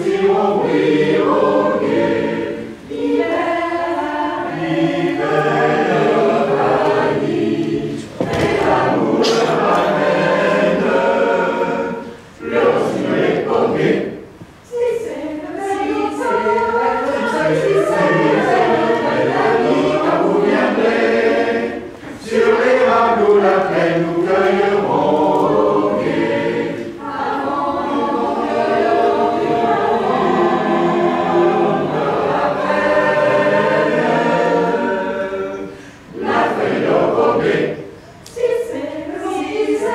you, O